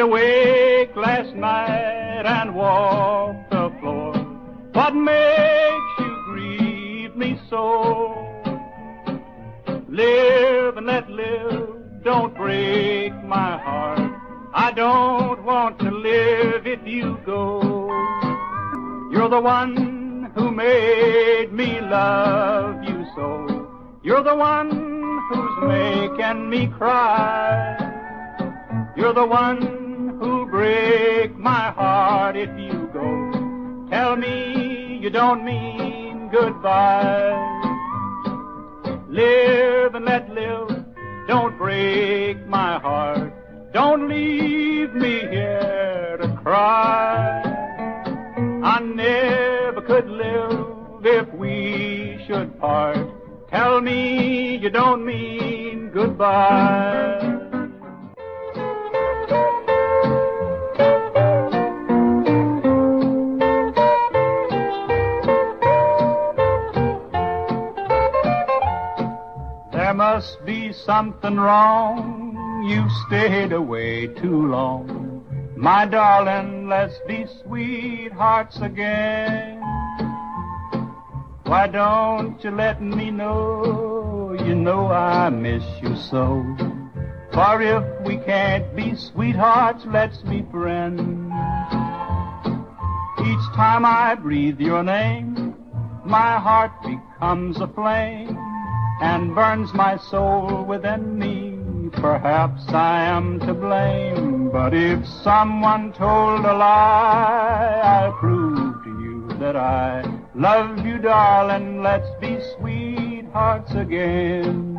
awake last night and walked the floor. What makes you grieve me so? Live and let live, don't break my heart. I don't want to live if you go. You're the one who made me love you so. You're the one who's making me cry. You're the one break my heart if you go. Tell me you don't mean goodbye. Live and let live, don't break my heart. Don't leave me here to cry. I never could live if we should part. Tell me you don't mean goodbye. There must be something wrong. You've stayed away too long. My darling, let's be sweethearts again. Why don't you let me know? You know I miss you so. For if we can't be sweethearts, let's be friends. Each time I breathe your name, my heart becomes a flame and burns my soul within me. Perhaps I am to blame, but if someone told a lie, I'll prove to you that I love you, darling. Let's be sweethearts again.